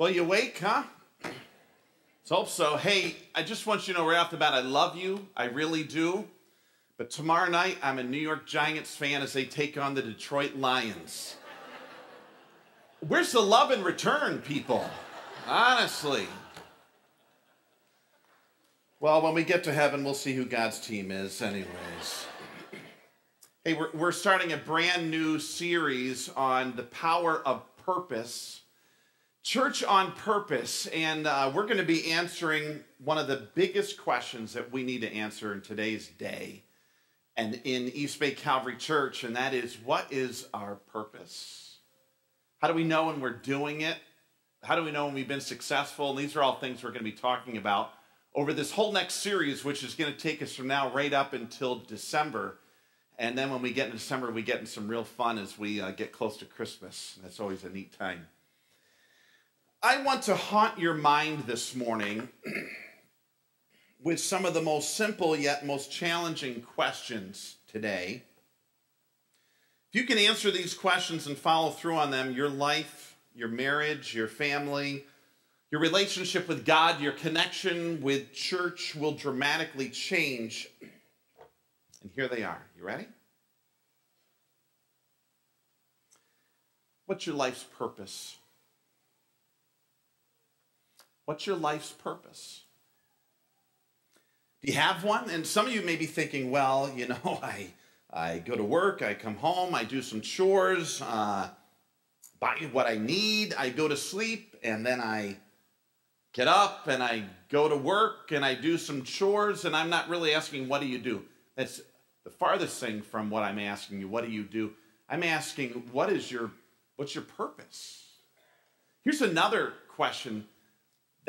Well, you awake, huh? Let's hope so. Hey, I just want you to know right off the bat, I love you. I really do. But tomorrow night, I'm a New York Giants fan as they take on the Detroit Lions. Where's the love in return, people? Honestly. Well, when we get to heaven, we'll see who God's team is, anyways. Hey, we're, we're starting a brand new series on the power of purpose. Church on purpose. And uh, we're going to be answering one of the biggest questions that we need to answer in today's day and in East Bay Calvary Church, and that is what is our purpose? How do we know when we're doing it? How do we know when we've been successful? And these are all things we're going to be talking about over this whole next series, which is going to take us from now right up until December. And then when we get in December, we get in some real fun as we uh, get close to Christmas. That's always a neat time. I want to haunt your mind this morning with some of the most simple yet most challenging questions today. If you can answer these questions and follow through on them, your life, your marriage, your family, your relationship with God, your connection with church will dramatically change. And here they are. You ready? What's your life's purpose? What's your life's purpose? Do you have one? And some of you may be thinking, well, you know, I, I go to work, I come home, I do some chores, uh, buy what I need, I go to sleep, and then I get up and I go to work and I do some chores, and I'm not really asking, what do you do? That's the farthest thing from what I'm asking you, what do you do? I'm asking, what is your, what's your purpose? Here's another question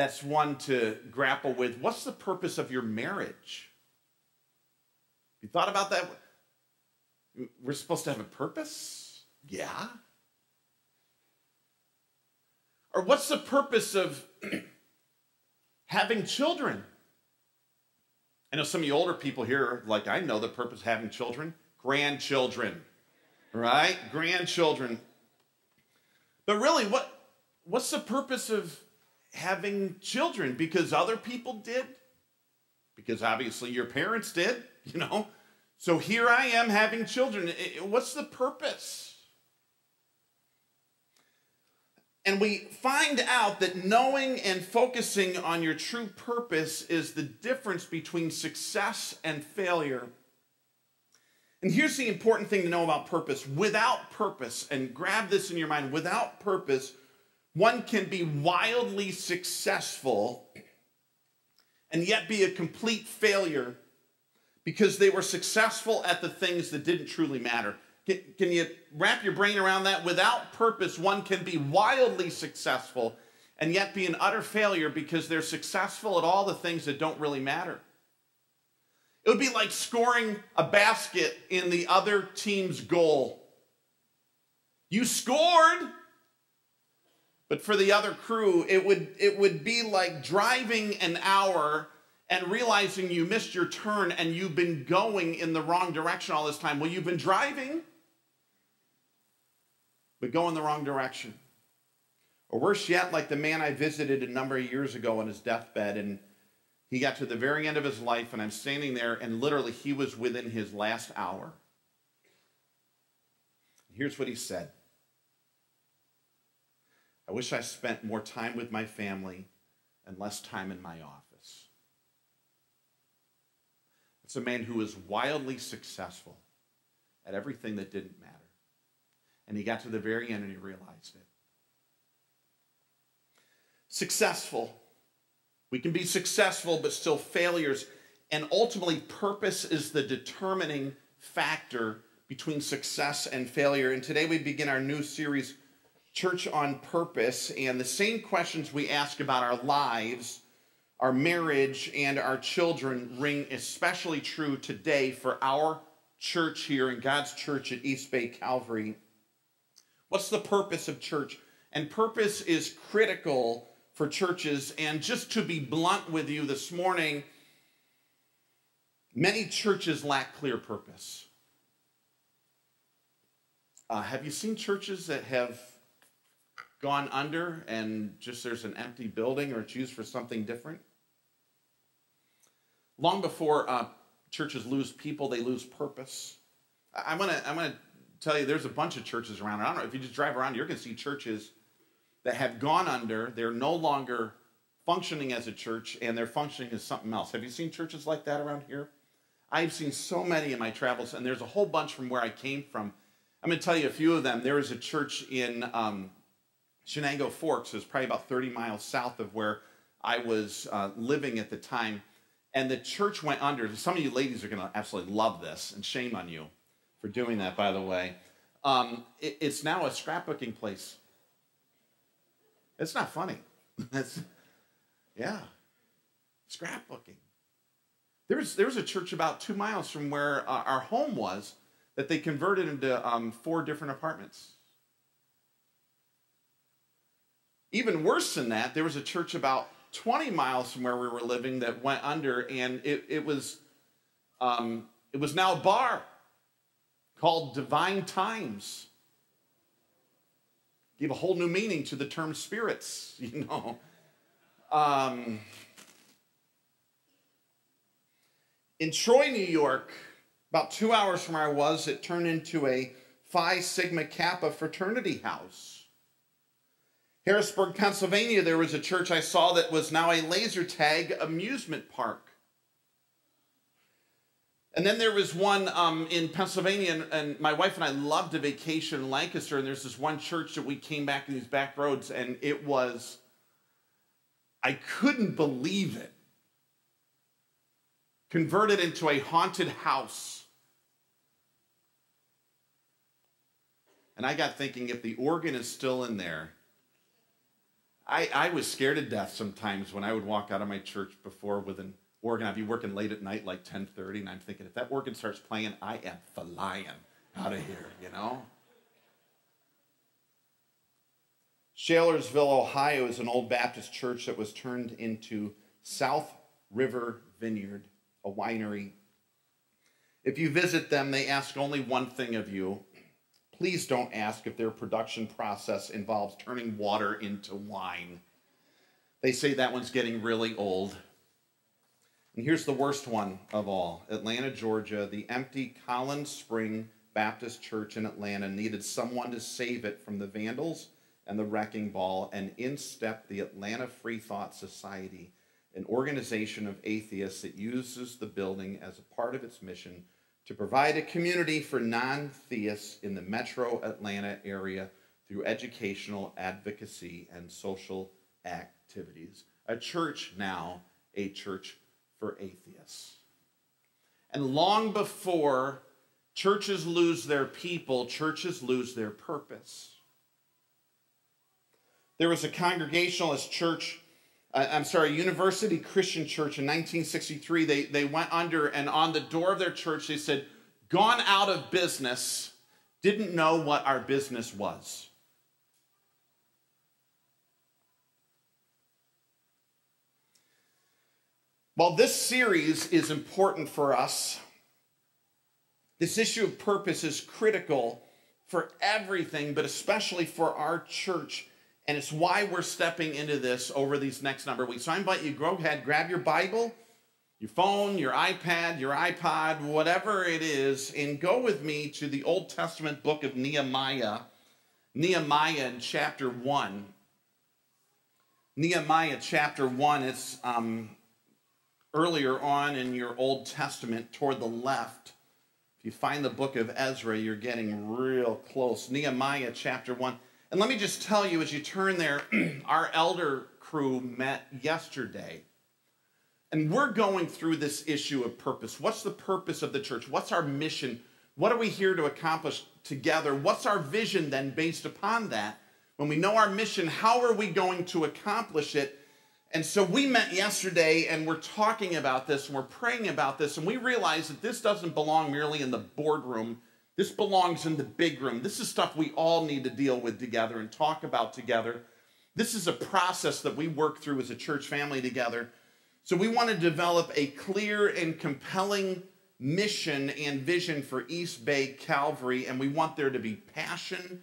that's one to grapple with. What's the purpose of your marriage? You thought about that? We're supposed to have a purpose? Yeah. Or what's the purpose of having children? I know some of you older people here, like I know the purpose of having children grandchildren, right? Grandchildren. But really, what, what's the purpose of having children? Because other people did? Because obviously your parents did, you know? So here I am having children. What's the purpose? And we find out that knowing and focusing on your true purpose is the difference between success and failure. And here's the important thing to know about purpose without purpose, and grab this in your mind without purpose, one can be wildly successful and yet be a complete failure because they were successful at the things that didn't truly matter. Can, can you wrap your brain around that? Without purpose, one can be wildly successful and yet be an utter failure because they're successful at all the things that don't really matter. It would be like scoring a basket in the other team's goal. You scored, but for the other crew, it would, it would be like driving an hour and realizing you missed your turn and you've been going in the wrong direction all this time. Well, you've been driving, but go in the wrong direction. Or worse yet, like the man I visited a number of years ago on his deathbed, and he got to the very end of his life, and I'm standing there, and literally he was within his last hour. Here's what he said I wish I spent more time with my family and less time in my office. It's a man who was wildly successful at everything that didn't matter. And he got to the very end and he realized it. Successful. We can be successful, but still failures. And ultimately, purpose is the determining factor between success and failure. And today we begin our new series, Church on Purpose. And the same questions we ask about our lives, our marriage, and our children ring especially true today for our church here in God's church at East Bay Calvary. What's the purpose of church? And purpose is critical for churches. And just to be blunt with you this morning, many churches lack clear purpose. Uh, have you seen churches that have gone under and just there's an empty building or it's used for something different? Long before uh, churches lose people, they lose purpose. I, am gonna I'm gonna tell you, there's a bunch of churches around. I don't know if you just drive around, you're gonna see churches that have gone under. They're no longer functioning as a church, and they're functioning as something else. Have you seen churches like that around here? I've seen so many in my travels, and there's a whole bunch from where I came from. I'm going to tell you a few of them. There was a church in um, Chenango Forks, is probably about 30 miles south of where I was uh, living at the time. And the church went under. Some of you ladies are going to absolutely love this, and shame on you for doing that, by the way. Um, it, it's now a scrapbooking place. It's not funny. It's, yeah, scrapbooking. There was, there was a church about two miles from where uh, our home was that they converted into um, four different apartments. Even worse than that, there was a church about 20 miles from where we were living that went under, and it, it was um, it was now a bar called Divine Times. Give a whole new meaning to the term spirits, you know. Um, in Troy, New York, about two hours from where I was, it turned into a Phi Sigma Kappa fraternity house. Harrisburg, Pennsylvania, there was a church I saw that was now a laser tag amusement park. And then there was one um, in Pennsylvania, and, and, my wife and I loved a vacation in Lancaster. And there's this one church that we came back in these back roads, and it was, I couldn't believe it. Converted into a haunted house. And I got thinking if the organ is still in there, I, I was scared to death sometimes when I would walk out of my church before with an organ. I'd be working late at night, like 10:30, and I'm thinking, if that organ starts playing, I am flying out of here, you know? Shalersville, Ohio is an old Baptist church that was turned into South River Vineyard, a winery. If you visit them, they ask only one thing of you. Please don't ask if their production process involves turning water into wine. They say that one's getting really old. And here's the worst one of all Atlanta, Georgia, the empty Collins Spring Baptist Church in Atlanta needed someone to save it from the vandals and the wrecking ball, and in stepped the Atlanta Free Thought Society, an organization of atheists that uses the building as a part of its mission to provide a community for non theists in the metro Atlanta area through educational advocacy and social activities. A church now, a church for atheists. And long before churches lose their people, churches lose their purpose. There was a Congregationalist church, I'm sorry, University Christian Church in 1963. They, they went under, and on the door of their church, they said, Gone out of business, didn't know what our business was. While this series is important for us, this issue of purpose is critical for everything, but especially for our church. And it's why we're stepping into this over these next number of weeks. So I invite you, go ahead, grab your Bible, your phone, your iPad, your iPod, whatever it is, and go with me to the Old Testament book of Nehemiah. Nehemiah in chapter 1. Nehemiah chapter 1, it's um, earlier on in your Old Testament toward the left. If you find the book of Ezra, you're getting real close. Nehemiah chapter 1. And let me just tell you as you turn there, our elder crew met yesterday. And we're going through this issue of purpose. What's the purpose of the church? What's our mission? What are we here to accomplish together? What's our vision then based upon that? When we know our mission, how are we going to accomplish it? And so we met yesterday and we're talking about this and we're praying about this, and we realize that this doesn't belong merely in the boardroom. This belongs in the big room. This is stuff we all need to deal with together and talk about together. This is a process that we work through as a church family together. So we want to develop a clear and compelling mission and vision for East Bay Calvary, and we want there to be passion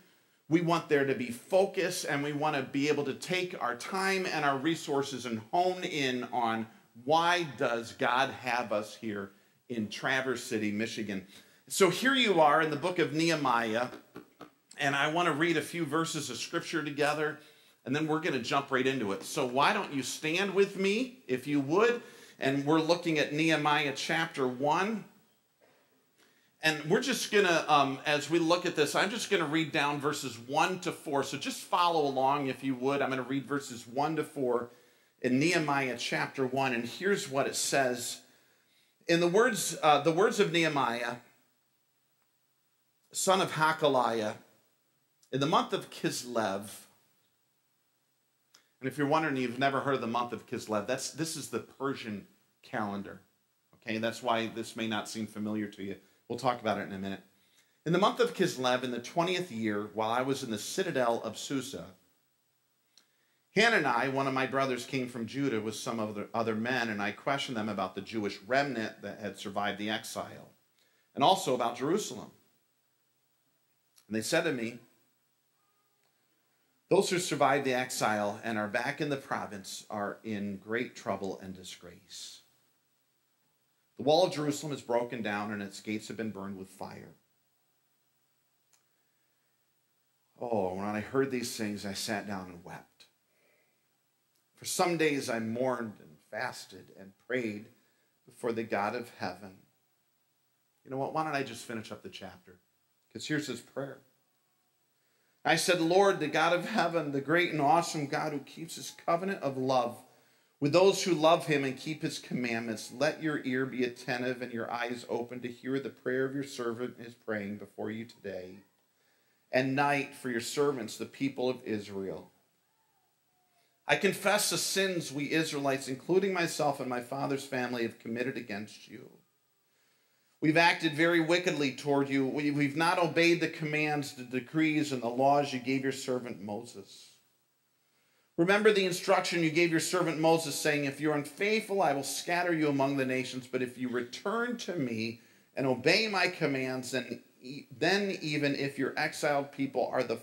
We want there to be focus and we want to be able to take our time and our resources and hone in on why does God have us here in Traverse City, Michigan. So here you are in the book of Nehemiah, and I want to read a few verses of scripture together, and then we're going to jump right into it. So why don't you stand with me, if you would, and we're looking at Nehemiah chapter 1. And we're just going to, um, as we look at this, I'm just going to read down verses 1 to 4. So just follow along if you would. I'm going to read verses 1 to 4 in Nehemiah chapter 1. And here's what it says. In the words, uh, the words of Nehemiah, son of Hakaliah, in the month of Kislev, and if you're wondering, you've never heard of the month of Kislev, that's, this is the Persian calendar. Okay, that's why this may not seem familiar to you. We'll talk about it in a minute. In the month of Kislev, in the 20th year, while I was in the citadel of Susa, Hanani, one of my brothers, came from Judah with some other, other men, and I questioned them about the Jewish remnant that had survived the exile, and also about Jerusalem. And they said to me, Those who survived the exile and are back in the province are in great trouble and disgrace. The wall of Jerusalem is broken down and its gates have been burned with fire. Oh, when I heard these things, I sat down and wept. For some days I mourned and fasted and prayed before the God of heaven. You know what? Why don't I just finish up the chapter? Because here's his prayer. I said, Lord, the God of heaven, the great and awesome God who keeps his covenant of love with those who love him and keep his commandments, let your ear be attentive and your eyes open to hear the prayer of your servant is praying before you today and night for your servants, the people of Israel. I confess the sins we Israelites, including myself and my father's family, have committed against you. We've acted very wickedly toward you. We've not obeyed the commands, the decrees, and the laws you gave your servant Moses. Remember the instruction you gave your servant Moses, saying, If you're unfaithful, I will scatter you among the nations. But if you return to me and obey my commands, then, then even if your exiled people are the,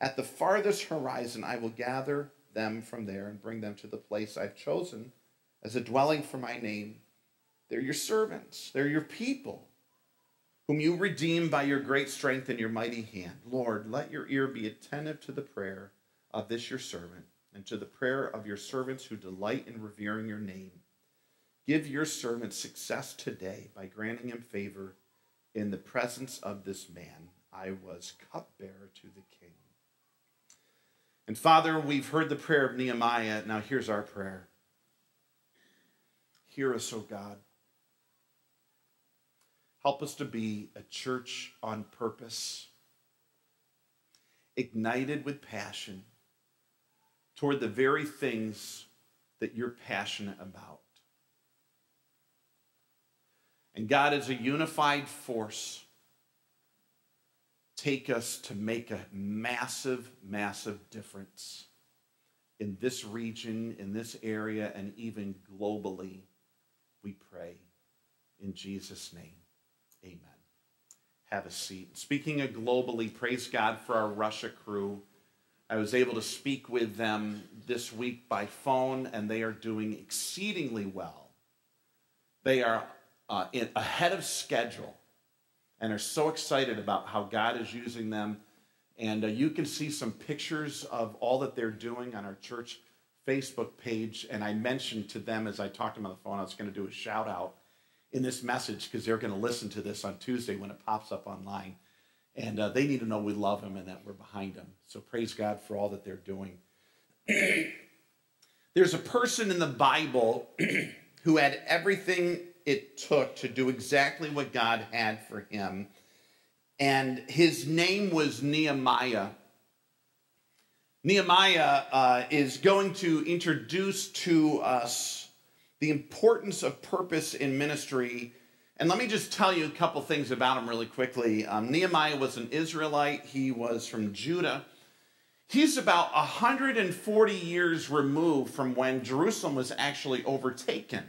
at the farthest horizon, I will gather them from there and bring them to the place I've chosen as a dwelling for my name. They're your servants, they're your people, whom you redeem by your great strength and your mighty hand. Lord, let your ear be attentive to the prayer of this your servant and to the prayer of your servants who delight in revering your name. Give your servant success today by granting him favor in the presence of this man. I was cupbearer to the king. And Father, we've heard the prayer of Nehemiah. Now here's our prayer. Hear us, O God. Help us to be a church on purpose, ignited with passion toward the very things that you're passionate about. And God, as a unified force, take us to make a massive, massive difference in this region, in this area, and even globally, we pray. In Jesus' name, amen. Have a seat. Speaking of globally, praise God for our Russia crew. I was able to speak with them this week by phone, and they are doing exceedingly well. They are uh, in, ahead of schedule and are so excited about how God is using them. And uh, you can see some pictures of all that they're doing on our church Facebook page. And I mentioned to them as I talked to them on the phone, I was going to do a shout out in this message because they're going to listen to this on Tuesday when it pops up online. And uh, they need to know we love them and that we're behind them. So praise God for all that they're doing. There's a person in the Bible who had everything it took to do exactly what God had for him. And his name was Nehemiah. Nehemiah uh, is going to introduce to us the importance of purpose in ministry and let me just tell you a couple things about him really quickly. Um, Nehemiah was an Israelite, he was from Judah. He's about 140 years removed from when Jerusalem was actually overtaken.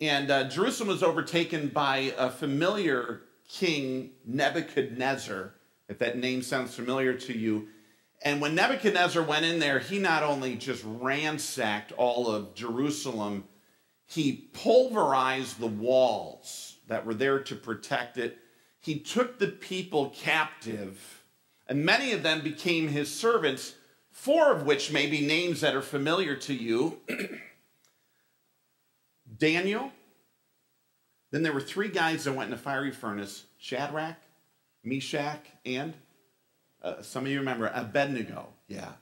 And uh, Jerusalem was overtaken by a familiar king, Nebuchadnezzar. if that name sounds familiar to you. And when Nebuchadnezzar went in there, he not only just ransacked all of Jerusalem, he pulverized the walls that were there to protect it. He took the people captive, and many of them became his servants, four of which may be names that are familiar to you Daniel. Then there were three guys that went in a fiery furnace Shadrach, Meshach, and uh, some of you remember Abednego. Yeah.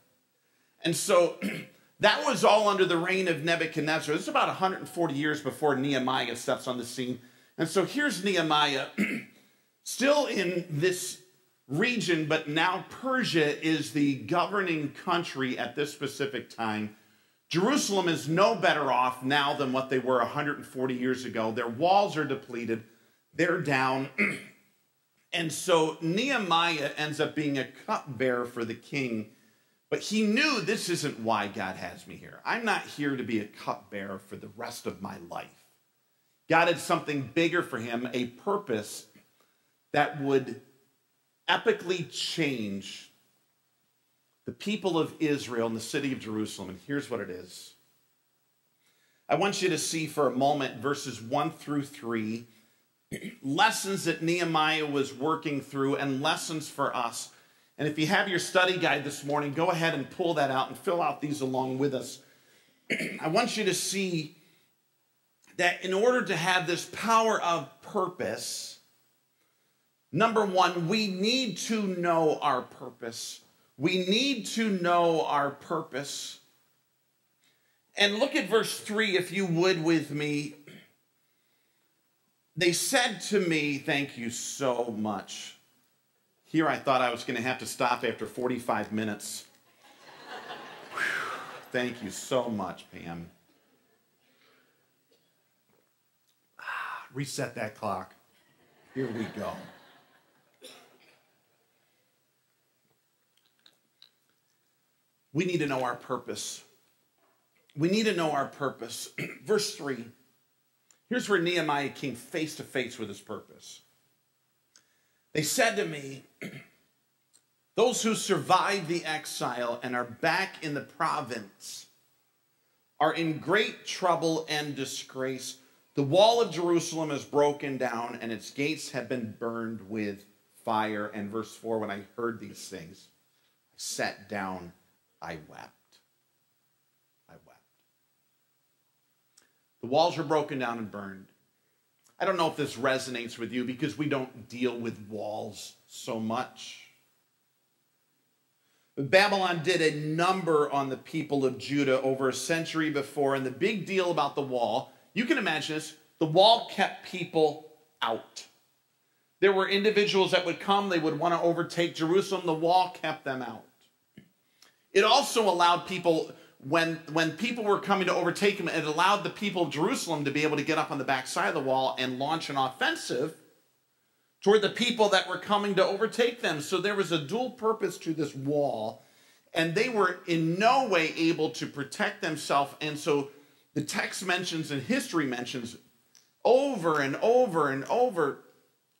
And so that was all under the reign of Nebuchadnezzar. This is about 140 years before Nehemiah steps on the scene. And so here's Nehemiah, still in this region, but now Persia is the governing country at this specific time. Jerusalem is no better off now than what they were 140 years ago. Their walls are depleted, they're down. and so Nehemiah ends up being a cupbearer for the king. But he knew this isn't why God has me here. I'm not here to be a cupbearer for the rest of my life. God had something bigger for him, a purpose that would epically change the people of Israel and the city of Jerusalem. And here's what it is I want you to see for a moment verses 1 through 3 lessons that Nehemiah was working through and lessons for us. And if you have your study guide this morning, go ahead and pull that out and fill out these along with us. I want you to see that in order to have this power of purpose, number one, we need to know our purpose. We need to know our purpose. And look at verse 3, if you would, with me. They said to me, Thank you so much. Here I thought I was going to have to stop after 45 minutes. Thank you so much, Pam. Reset that clock. Here we go. We need to know our purpose. We need to know our purpose. Verse 3. Here's where Nehemiah came face to face with his purpose. They said to me, Those who survived the exile and are back in the province are in great trouble and disgrace. The wall of Jerusalem is broken down and its gates have been burned with fire. And verse 4 when I heard these things, I sat down I wept. I wept. The walls are broken down and burned. I don't know if this resonates with you because we don't deal with walls so much. But Babylon did a number on the people of Judah over a century before, and the big deal about the wall, you can imagine this, the wall kept people out. There were individuals that would come, they would want to overtake Jerusalem, the wall kept them out. It also allowed people, when, when people were coming to overtake him, it allowed the people of Jerusalem to be able to get up on the backside of the wall and launch an offensive toward the people that were coming to overtake them. So there was a dual purpose to this wall, and they were in no way able to protect themselves. And so the text mentions and history mentions over and over and over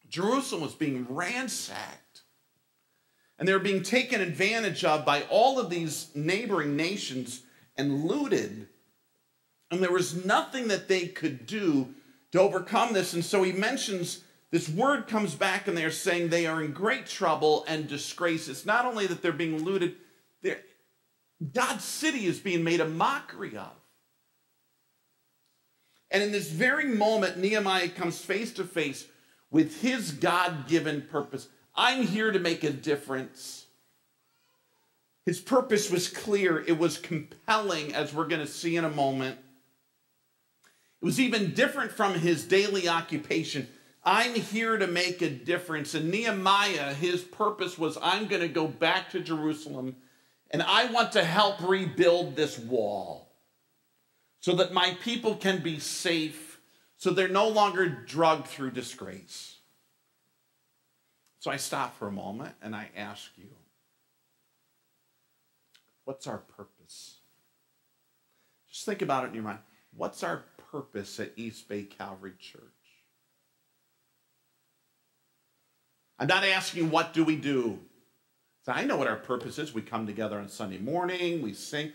Jerusalem was being ransacked and they were being taken advantage of by all of these neighboring nations and looted. And there was nothing that they could do to overcome this. And so he mentions this word comes back and they're saying they are in great trouble and disgrace. It's not only that they're being looted, they're, God's city is being made a mockery of. And in this very moment, Nehemiah comes face to face with his God given purpose. I'm here to make a difference. His purpose was clear, it was compelling, as we're going to see in a moment. It was even different from his daily occupation. I'm here to make a difference. And Nehemiah, his purpose was I'm going to go back to Jerusalem and I want to help rebuild this wall so that my people can be safe, so they're no longer drugged through disgrace. So I stop for a moment and I ask you, what's our purpose? Just think about it in your mind. What's our purpose at East Bay Calvary Church? I'm not asking what do we do. So I know what our purpose is. We come together on Sunday morning, we sing.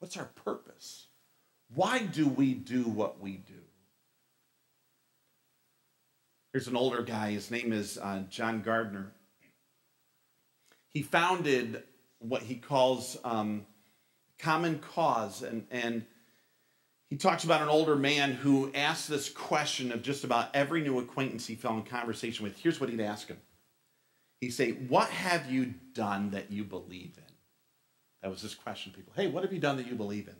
What's our purpose? Why do we do what we do? Here's an older guy. His name is uh, John Gardner. He founded what he calls um, Common Cause, and, and he talks about an older man who asked this question of just about every new acquaintance he fell in conversation with. Here's what he'd ask him. He'd say, What have you done that you believe in? That was his question, people. Hey, what have you done that you believe in?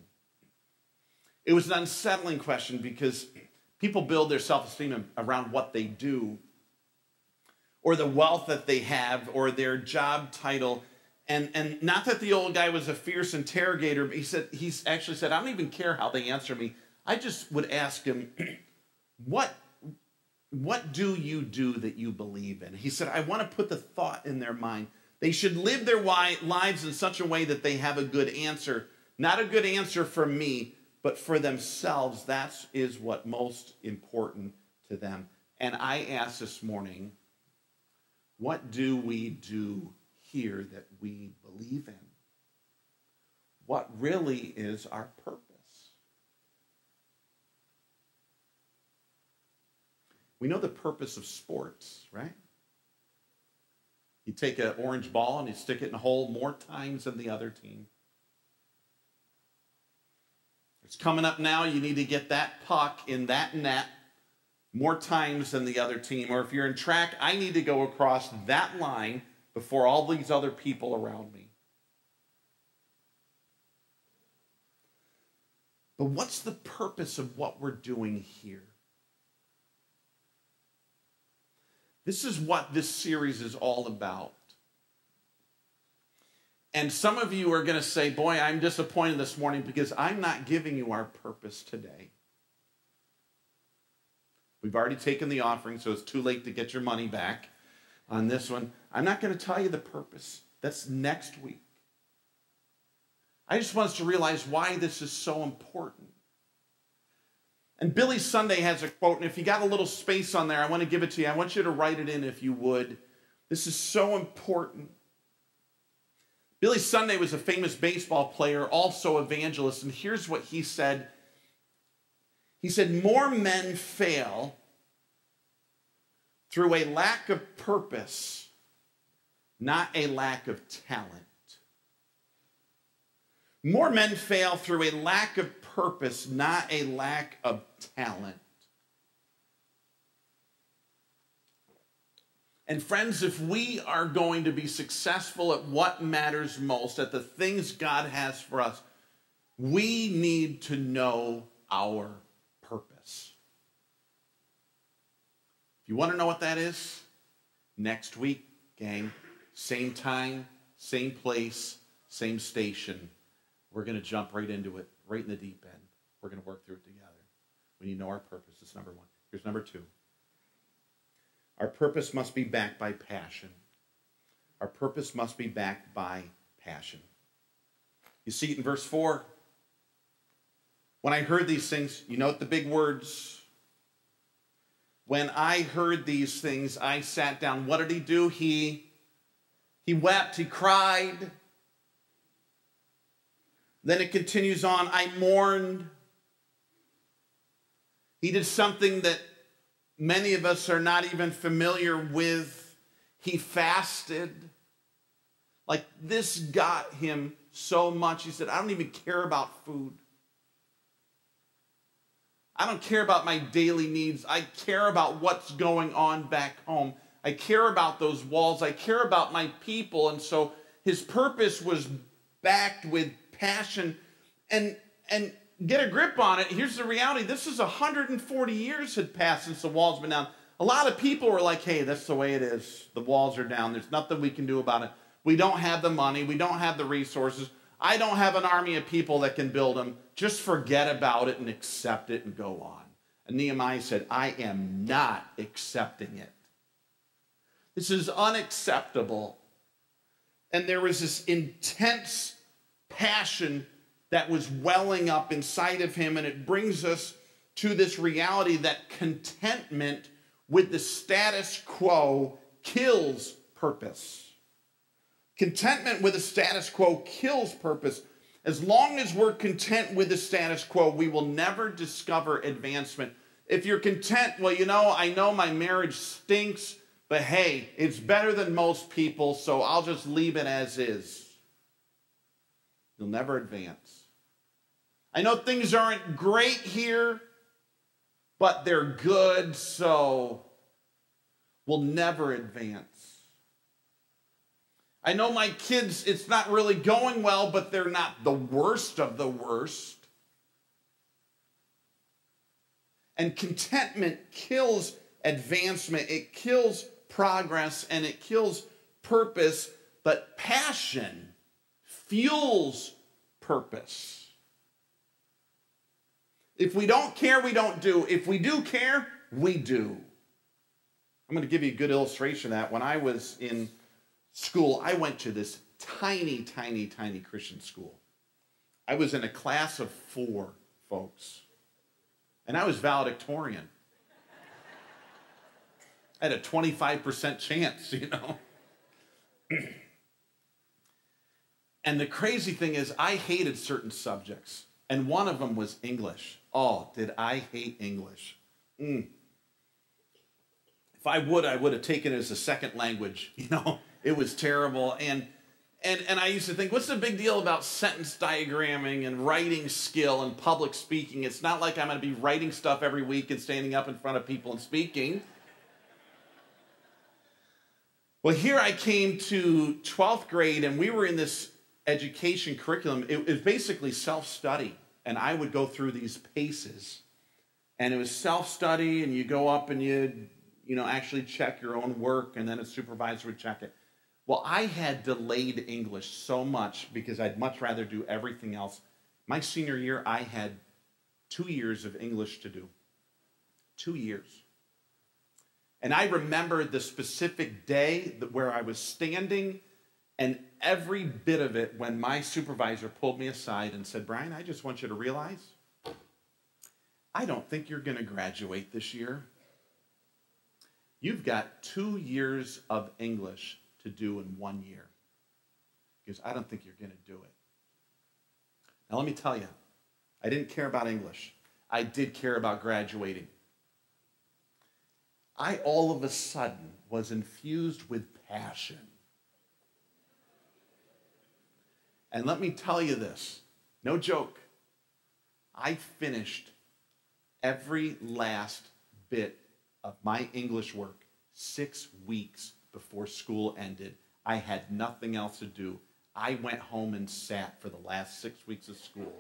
It was an unsettling question because people build their self esteem around what they do or the wealth that they have or their job title. And, and not that the old guy was a fierce interrogator, but he said he actually said, I don't even care how they answer me. I just would ask him, what what do you do that you believe in? He said, I want to put the thought in their mind. They should live their lives in such a way that they have a good answer. Not a good answer for me, but for themselves. That is what most important to them. And I asked this morning, what do we do here that we believe in? What really is our purpose? We know the purpose of sports, right? You take an orange ball and you stick it in a hole more times than the other team. It's coming up now. You need to get that puck in that net more times than the other team. Or if you're in track, I need to go across that line before all these other people around me. But what's the purpose of what we're doing here? This is what this series is all about. And some of you are going to say, Boy, I'm disappointed this morning because I'm not giving you our purpose today. We've already taken the offering, so it's too late to get your money back on this one. I'm not going to tell you the purpose. That's next week. I just want us to realize why this is so important. And Billy Sunday has a quote, and if you got a little space on there, I want to give it to you. I want you to write it in if you would. This is so important. Billy Sunday was a famous baseball player, also evangelist, and here's what he said. He said, More men fail through a lack of purpose, not a lack of talent. More men fail through a lack of purpose, not a lack of talent. And friends, if we are going to be successful at what matters most, at the things God has for us, we need to know our purpose. If you want to know what that is, next week, gang, same time, same place, same station, we're going to jump right into it, right in the deep end. We're going to work through it together. We need to know our purpose. That's number one. Here's number two. Our purpose must be backed by passion. Our purpose must be backed by passion. You see it in verse 4. When I heard these things, you note the big words. When I heard these things, I sat down. What did he do? He he wept, he cried. Then it continues on, I mourned. He did something that many of us are not even familiar with. He fasted. Like this got him so much. He said, I don't even care about food. I don't care about my daily needs. I care about what's going on back home. I care about those walls. I care about my people. And so his purpose was backed with passion. And and get a grip on it. Here's the reality this is 140 years had passed since the walls been down. A lot of people were like, hey, that's the way it is. The walls are down. There's nothing we can do about it. We don't have the money. We don't have the resources. I don't have an army of people that can build them. Just forget about it and accept it and go on. And Nehemiah said, I am not accepting it. This is unacceptable. And there was this intense passion that was welling up inside of him. And it brings us to this reality that contentment with the status quo kills purpose. Contentment with the status quo kills purpose. As long as we're content with the status quo, we will never discover advancement. If you're content, well, you know, I know my marriage stinks, but hey, it's better than most people, so I'll just leave it as is. You'll never advance. I know things aren't great here, but they're good, so we'll never advance. I know my kids, it's not really going well, but they're not the worst of the worst. And contentment kills advancement, it kills progress, and it kills purpose, but passion fuels purpose. If we don't care, we don't do. If we do care, we do. I'm going to give you a good illustration of that. When I was in school, I went to this tiny, tiny, tiny Christian school. I was in a class of four folks, and I was valedictorian. Had a 25% chance, you know. and the crazy thing is, I hated certain subjects, and one of them was English. Oh, did I hate English? Mm. If I would, I would have taken it as a second language, you know. It was terrible. And and, and I used to think, what's the big deal about sentence diagramming and writing skill and public speaking? It's not like I'm going to be writing stuff every week and standing up in front of people and speaking. Well, here I came to 12th grade, and we were in this education curriculum. It was basically self study, and I would go through these paces. And it was self study, and you go up and you, you know, actually check your own work, and then a supervisor would check it. Well, I had delayed English so much because I'd much rather do everything else. My senior year, I had two years of English to do. Two years. And I remember the specific day where I was standing and every bit of it when my supervisor pulled me aside and said, Brian, I just want you to realize I don't think you're going to graduate this year. You've got two years of English to do in one year because I don't think you're going to do it. Now, let me tell you, I didn't care about English. I did care about graduating. I all of a sudden was infused with passion. And let me tell you this no joke. I finished every last bit of my English work six weeks before school ended. I had nothing else to do. I went home and sat for the last six weeks of school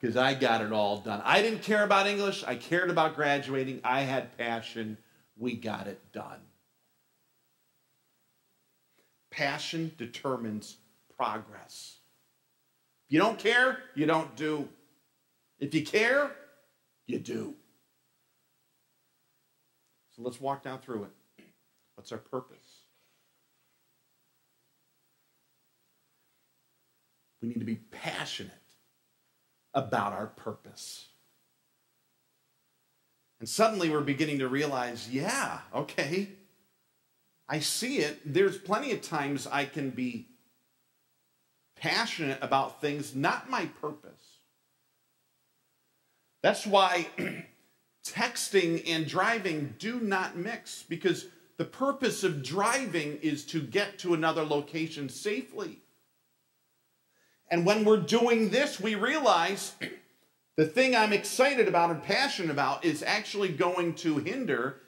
because I got it all done. I didn't care about English. I cared about graduating. I had passion. We got it done. Passion determines progress. If you don't care, you don't do. If you care, you do. So let's walk down through it. What's our purpose? We need to be passionate about our purpose. And suddenly we're beginning to realize yeah, okay, I see it. There's plenty of times I can be passionate about things, not my purpose. That's why texting and driving do not mix because the purpose of driving is to get to another location safely. And when we're doing this, we realize the thing I'm excited about and passionate about is actually going to hinder,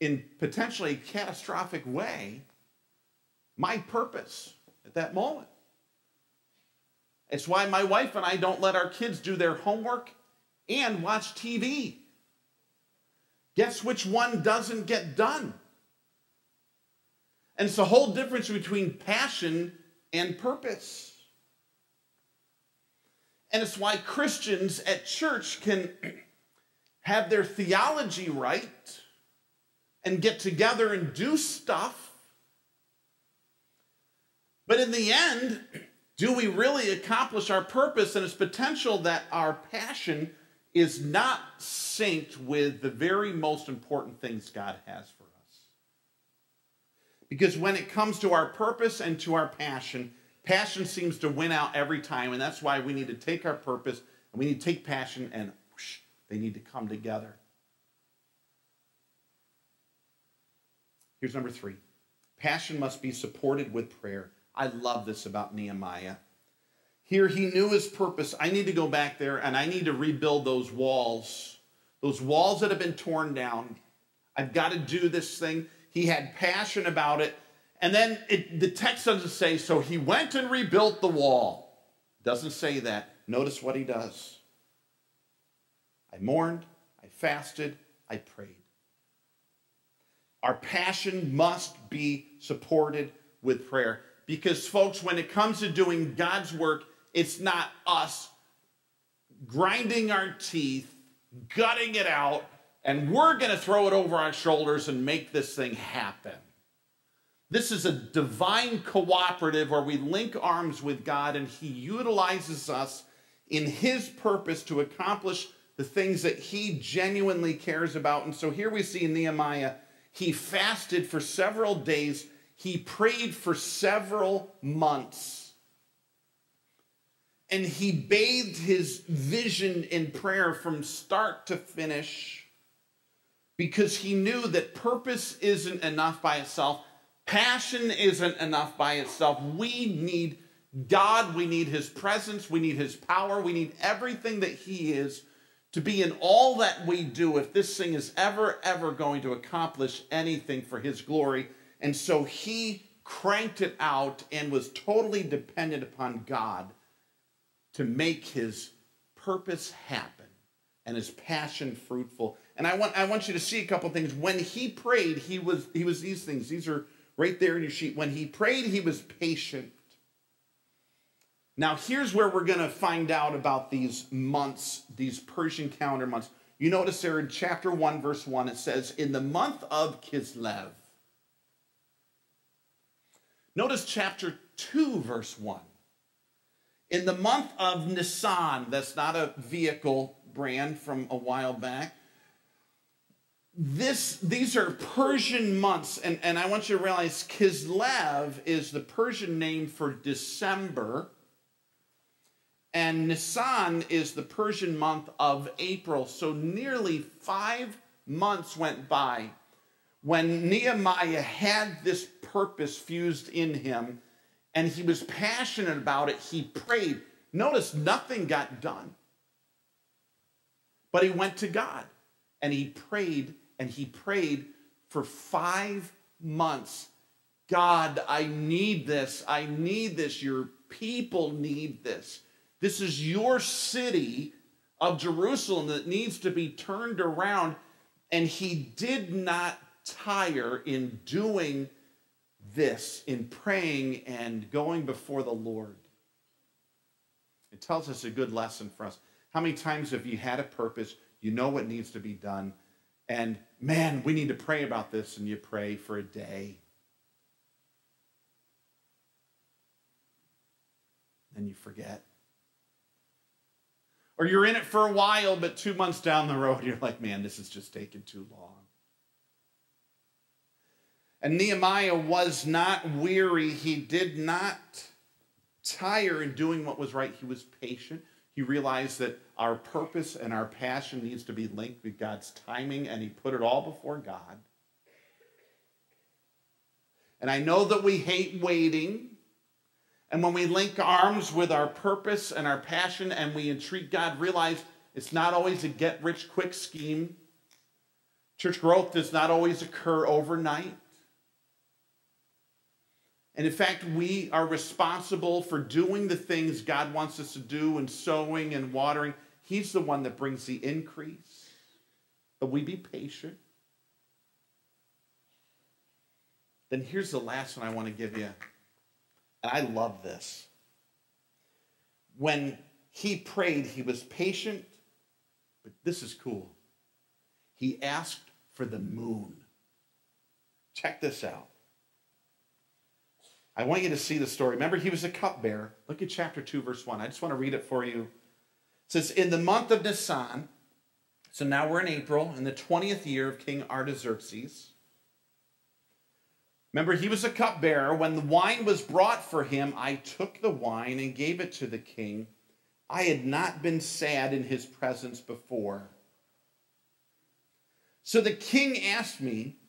in potentially catastrophic way, my purpose at that moment. It's why my wife and I don't let our kids do their homework and watch TV. Guess which one doesn't get done? And it's the whole difference between passion and purpose. And it's why Christians at church can have their theology right and get together and do stuff. But in the end, do we really accomplish our purpose and its potential that our passion is not synced with the very most important things God has for us. Because when it comes to our purpose and to our passion, passion seems to win out every time, and that's why we need to take our purpose and we need to take passion and whoosh, they need to come together. Here's number three passion must be supported with prayer. I love this about Nehemiah. Here he knew his purpose. I need to go back there and I need to rebuild those walls, those walls that have been torn down. I've got to do this thing. He had passion about it. And then it, the text doesn't say, so he went and rebuilt the wall. Doesn't say that. Notice what he does. I mourned, I fasted, I prayed. Our passion must be supported with prayer. Because, folks, when it comes to doing God's work, it's not us grinding our teeth, gutting it out, and we're going to throw it over our shoulders and make this thing happen. This is a divine cooperative where we link arms with God and He utilizes us in His purpose to accomplish the things that He genuinely cares about. And so here we see in Nehemiah, he fasted for several days, he prayed for several months. And he bathed his vision in prayer from start to finish because he knew that purpose isn't enough by itself, passion isn't enough by itself. We need God, we need his presence, we need his power, we need everything that he is to be in all that we do if this thing is ever, ever going to accomplish anything for his glory. And so he cranked it out and was totally dependent upon God to make his purpose happen and his passion fruitful. And I want I want you to see a couple things. When he prayed, he was he was these things. These are right there in your sheet. When he prayed, he was patient. Now, here's where we're going to find out about these months, these Persian calendar months. You notice there in chapter 1, verse 1, it says, In the month of Kislev. Notice chapter 2, verse 1. In the month of Nisan, that's not a vehicle brand from a while back. This, these are Persian months, and, and I want you to realize Kislev is the Persian name for December, and Nisan is the Persian month of April. So nearly five months went by when Nehemiah had this purpose fused in him and he was passionate about it. He prayed. Notice nothing got done. But he went to God and he prayed and he prayed for five months. God, I need this. I need this. Your people need this. This is your city of Jerusalem that needs to be turned around. And he did not tire in doing this in praying and going before the Lord. It tells us a good lesson for us. How many times have you had a purpose, you know what needs to be done, and man, we need to pray about this, and you pray for a day. Then you forget. Or you're in it for a while, but two months down the road, you're like, man, this is just taking too long. And Nehemiah was not weary. He did not tire in doing what was right. He was patient. He realized that our purpose and our passion needs to be linked with God's timing, and he put it all before God. And I know that we hate waiting. And when we link arms with our purpose and our passion and we entreat God, realize it's not always a get rich quick scheme. Church growth does not always occur overnight. And in fact, we are responsible for doing the things God wants us to do and sowing and watering. He's the one that brings the increase. But we be patient. Then here's the last one I want to give you. And I love this. When he prayed, he was patient, but this is cool. He asked for the moon. Check this out. I want you to see the story. Remember, he was a cupbearer. Look at chapter 2, verse 1. I just want to read it for you. It says, In the month of Nisan, So now we're in April, in the 20th year of King Artaxerxes. Remember, he was a cupbearer. When the wine was brought for him, I took the wine and gave it to the king. I had not been sad in his presence before. So the king asked me,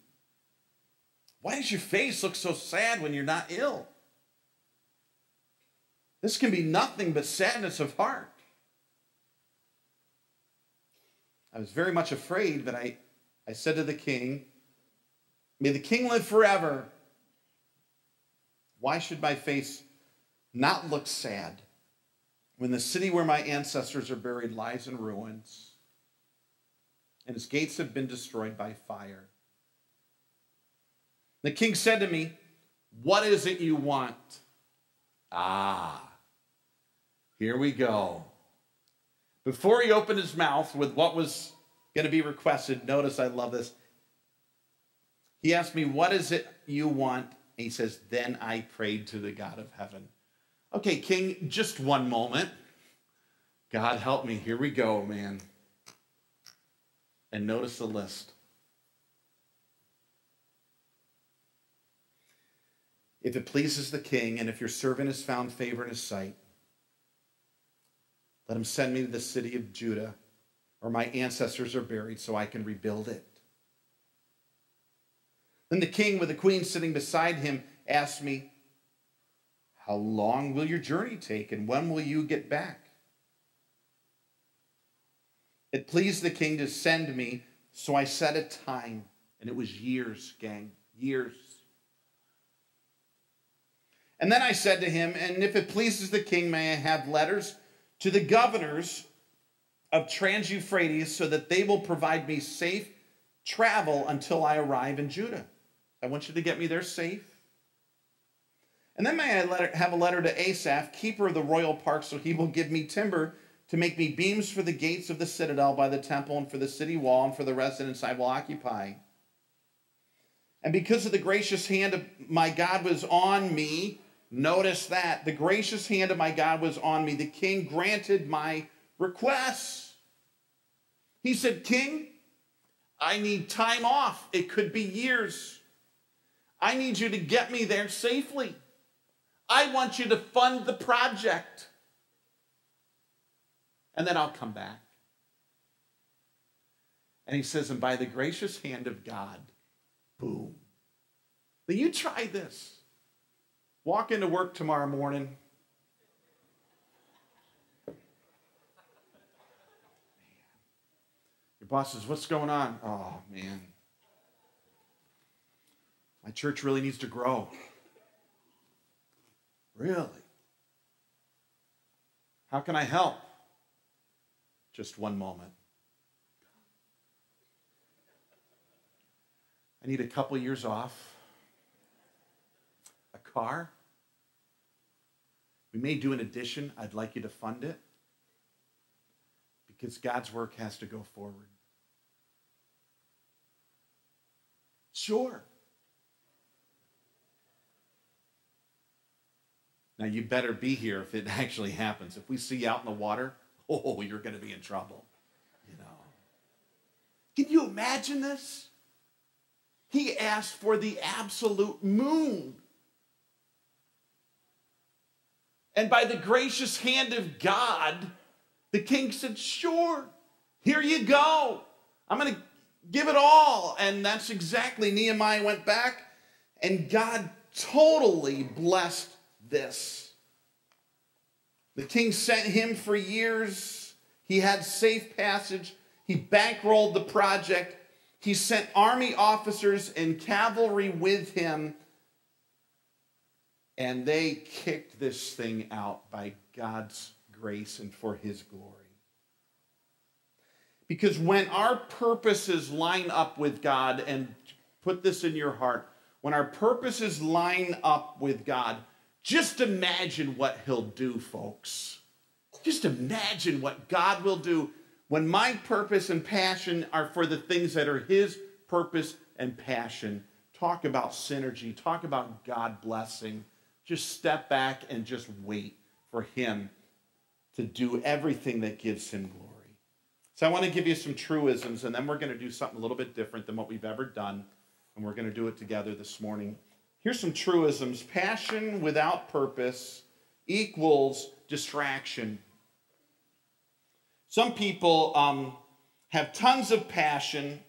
Why does your face look so sad when you're not ill? This can be nothing but sadness of heart. I was very much afraid, but I, I said to the king, May the king live forever. Why should my face not look sad when the city where my ancestors are buried lies in ruins and its gates have been destroyed by fire? The king said to me, What is it you want? Ah, here we go. Before he opened his mouth with what was going to be requested, notice I love this. He asked me, What is it you want? And he says, Then I prayed to the God of heaven. Okay, King, just one moment. God help me. Here we go, man. And notice the list. If it pleases the king, and if your servant has found favor in his sight, let him send me to the city of Judah, where my ancestors are buried, so I can rebuild it. Then the king, with the queen sitting beside him, asked me, How long will your journey take, and when will you get back? It pleased the king to send me, so I set a time, and it was years, gang, years. And then I said to him, And if it pleases the king, may I have letters to the governors of Trans Euphrates so that they will provide me safe travel until I arrive in Judah? I want you to get me there safe. And then may I have a letter to Asaph, keeper of the royal park, so he will give me timber to make me beams for the gates of the citadel by the temple and for the city wall and for the residence I will occupy. And because of the gracious hand of my God was on me, notice that the gracious hand of my God was on me, the king granted my requests. He said, King, I need time off. It could be years. I need you to get me there safely. I want you to fund the project. And then I'll come back. And he says, and by the gracious hand of God, boom. Now you try this. Walk into work tomorrow morning. Your boss says, What's going on? Oh, man. My church really needs to grow. Really? How can I help? Just one moment. I need a couple years off. Car. We may do an addition. I'd like you to fund it because God's work has to go forward. Sure. Now, you better be here if it actually happens. If we see you out in the water, oh, you're going to be in trouble. You know. Can you imagine this? He asked for the absolute moon. And by the gracious hand of God, the king said, Sure, here you go. I'm going to give it all. And that's exactly Nehemiah went back, and God totally blessed this. The king sent him for years. He had safe passage. He bankrolled the project. He sent army officers and cavalry with him. And they kicked this thing out by God's grace and for his glory. Because when our purposes line up with God, and put this in your heart, when our purposes line up with God, just imagine what he'll do, folks. Just imagine what God will do when my purpose and passion are for the things that are his purpose and passion. Talk about synergy, talk about God blessing. Just step back and just wait for him to do everything that gives him glory. So I want to give you some truisms, and then we're going to do something a little bit different than what we've ever done, and we're going to do it together this morning. Here's some truisms passion without purpose equals distraction. Some people um, have tons of passion,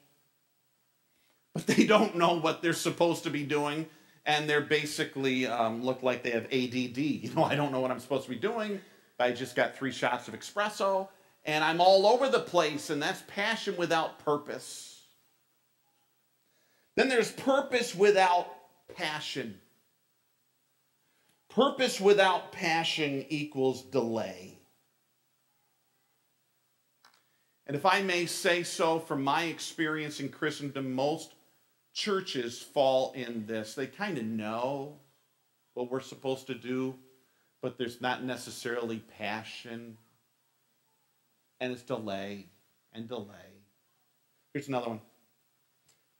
but they don't know what they're supposed to be doing, and they're basically um, look like they have ADD. You know, I don't know what I'm supposed to be doing. I just got three shots of espresso, and I'm all over the place, and that's passion without purpose. Then there's purpose without passion. Purpose without passion equals delay. And if I may say so, from my experience in Christendom, most churches fall in this. They kind of know what we're supposed to do, but there's not necessarily passion. And it's delay and delay. Here's another one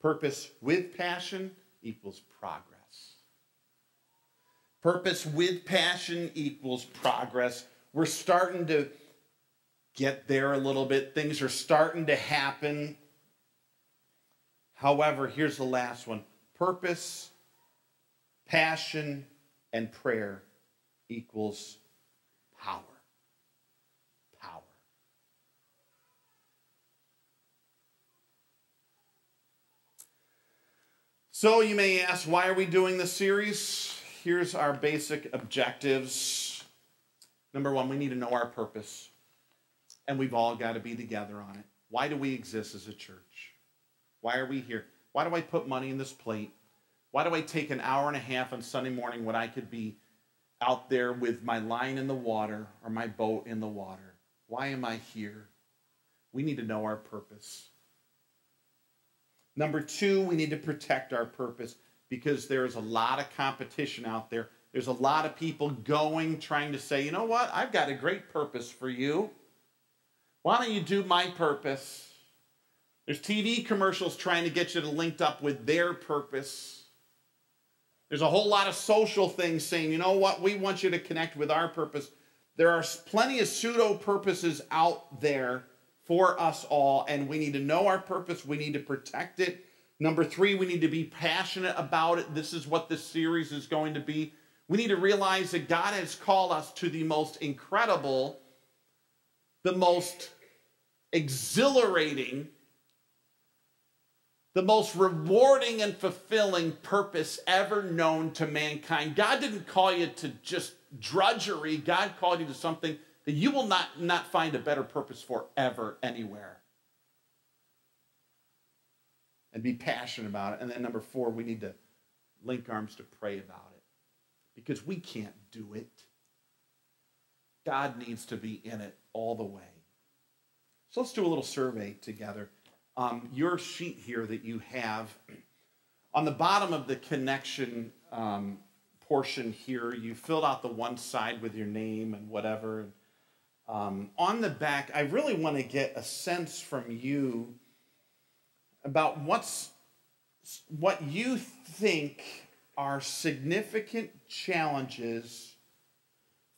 purpose with passion equals progress. Purpose with passion equals progress. We're starting to get there a little bit. Things are starting to happen. However, here's the last one purpose, passion, and prayer equals power. Power. So you may ask, why are we doing this series? Here's our basic objectives. Number one, we need to know our purpose and we've all got to be together on it. Why do we exist as a church? Why are we here? Why do I put money in this plate? Why do I take an hour and a half on Sunday morning when I could be out there with my line in the water or my boat in the water? Why am I here? We need to know our purpose. Number two, we need to protect our purpose because there's a lot of competition out there. There's a lot of people going, trying to say, you know what, I've got a great purpose for you. Why don't you do my purpose? There's TV commercials trying to get you to linked up with their purpose. There's a whole lot of social things saying, you know what, we want you to connect with our purpose. There are plenty of pseudo purposes out there for us all, and we need to know our purpose. We need to protect it. Number three, we need to be passionate about it. This is what this series is going to be. We need to realize that God has called us to the most incredible the most exhilarating, the most rewarding and fulfilling purpose ever known to mankind. God didn't call you to just drudgery, God called you to something that you will not, not find a better purpose for ever anywhere. And be passionate about it. And then, number four, we need to link arms to pray about it because we can't do it. God needs to be in it all the way. So let's do a little survey together. Um, your sheet here that you have, on the bottom of the connection um, portion here, you filled out the one side with your name and whatever. Um, on the back, I really want to get a sense from you about what's what you think are significant challenges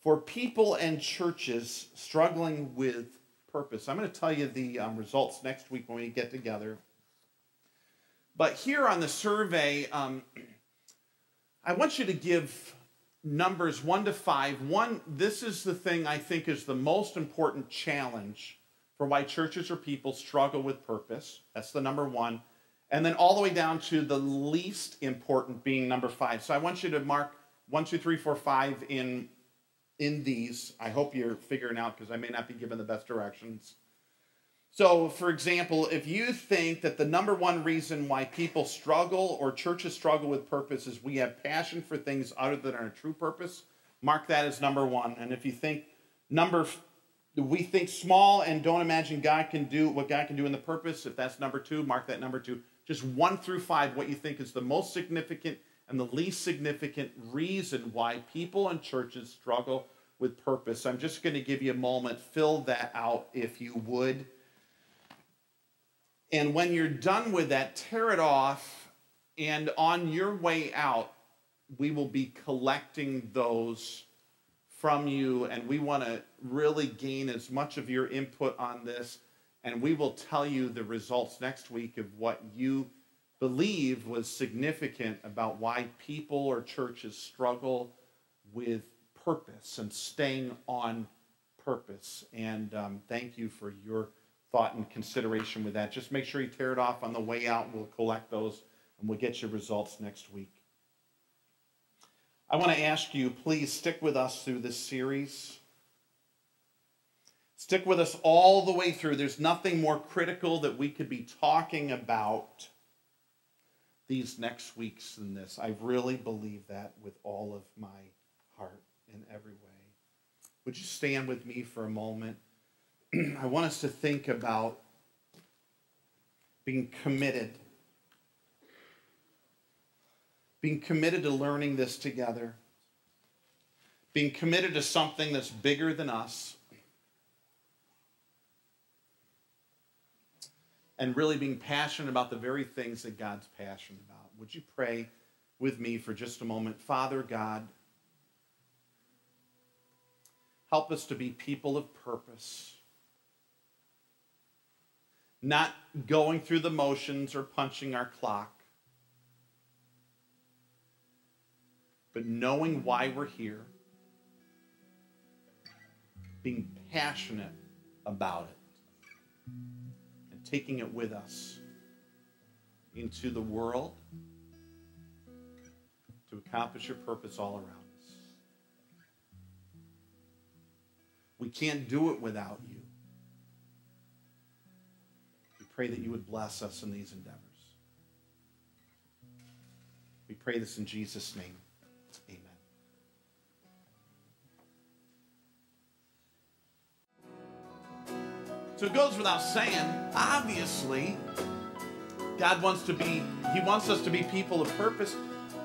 for people and churches struggling with purpose. I'm going to tell you the um, results next week when we get together. But here on the survey, um, I want you to give numbers one to five. One, this is the thing I think is the most important challenge for why churches or people struggle with purpose. That's the number one. And then all the way down to the least important being number five. So I want you to mark one, two, three, four, five in in these. I hope you're figuring out because I may not be given the best directions. So, for example, if you think that the number one reason why people struggle or churches struggle with purpose is we have passion for things other than our true purpose, mark that as number one. And if you think number we think small and don't imagine God can do what God can do in the purpose, if that's number two, mark that number two. Just one through five, what you think is the most significant and the least significant reason why people and churches struggle with purpose. I'm just going to give you a moment. Fill that out if you would. And when you're done with that, tear it off. And on your way out, we will be collecting those from you. And we want to really gain as much of your input on this And we will tell you the results next week of what you believe was significant about why people or churches struggle with purpose and staying on purpose. And um, thank you for your thought and consideration with that. Just make sure you tear it off on the way out. We'll collect those and we'll get your results next week. I want to ask you, please stick with us through this series. Stick with us all the way through. There's nothing more critical that we could be talking about these next weeks than this. I really believe that with all of my heart in every way. Would you stand with me for a moment? I want us to think about being committed. Being committed to learning this together. Being committed to something that's bigger than us. And really being passionate about the very things that God's passionate about. Would you pray with me for just a moment? Father God, help us to be people of purpose not going through the motions or punching our clock, but knowing why we're here, being passionate about it, taking it with us into the world to accomplish your purpose all around us. We can't do it without you We pray that you would bless us in these endeavors. We pray this in Jesus' name. So it goes without saying, obviously, God wants to be, He wants us to be people of purpose.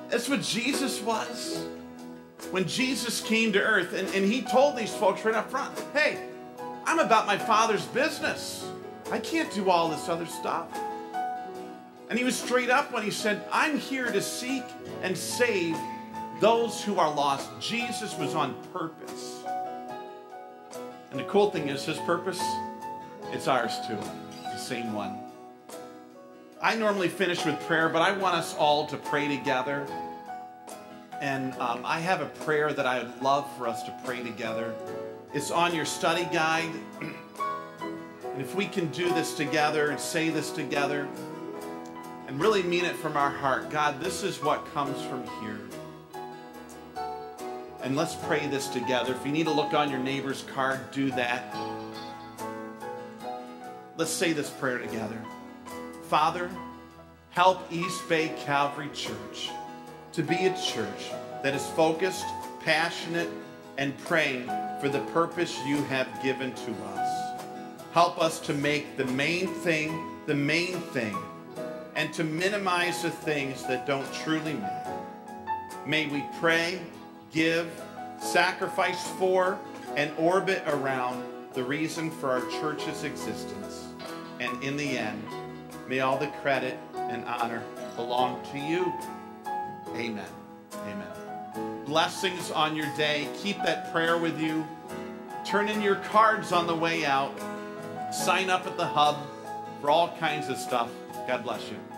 That's what Jesus was. When Jesus came to earth, and, and He told these folks right up front, hey, I'm about my Father's business. I can't do all this other stuff. And he was straight up when he said, I'm here to seek and save those who are lost. Jesus was on purpose. And the cool thing is, his purpose, it's ours too. the same one. I normally finish with prayer, but I want us all to pray together. And um, I have a prayer that I would love for us to pray together. It's on your study guide. And if we can do this together and say this together and really mean it from our heart, God, this is what comes from here. And let's pray this together. If you need to look on your neighbor's card, do that. Let's say this prayer together. Father, help East Bay Calvary Church to be a church that is focused, passionate, and praying for the purpose you have given to us. Help us to make the main thing the main thing and to minimize the things that don't truly matter. May we pray, give, sacrifice for, and orbit around the reason for our church's existence. And in the end, may all the credit and honor belong to you. Amen. Amen. Blessings on your day. Keep that prayer with you. Turn in your cards on the way out. Sign up at the hub for all kinds of stuff. God bless you.